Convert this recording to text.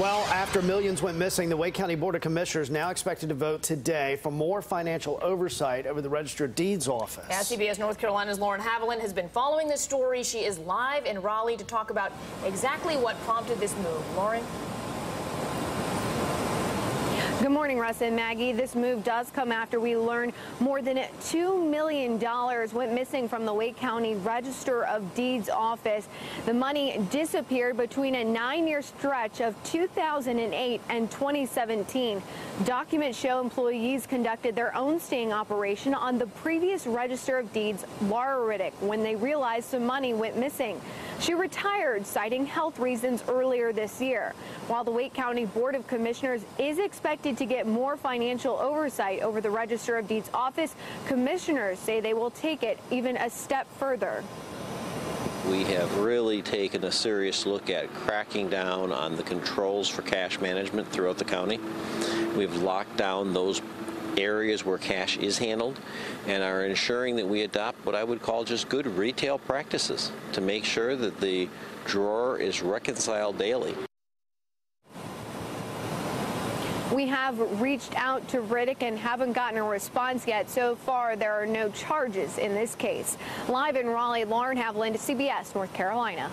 Well, after millions went missing, the Wake County Board of Commissioners now expected to vote today for more financial oversight over the Register Deeds office. Yeah, CBS North Carolina's Lauren Haviland has been following this story. She is live in Raleigh to talk about exactly what prompted this move. Lauren? Good morning, Russ and Maggie. This move does come after we learned more than $2 million went missing from the Wake County Register of Deeds office. The money disappeared between a nine-year stretch of 2008 and 2017. Documents show employees conducted their own sting operation on the previous Register of Deeds, Laura Riddick, when they realized some money went missing. She retired, citing health reasons earlier this year. While the Wake County Board of Commissioners is expected to get more financial oversight over the Register of Deeds office. Commissioners say they will take it even a step further. We have really taken a serious look at cracking down on the controls for cash management throughout the county. We've locked down those areas where cash is handled and are ensuring that we adopt what I would call just good retail practices to make sure that the drawer is reconciled daily. We have reached out to Riddick and haven't gotten a response yet. So far, there are no charges in this case. Live in Raleigh, Lauren Haviland, CBS North Carolina.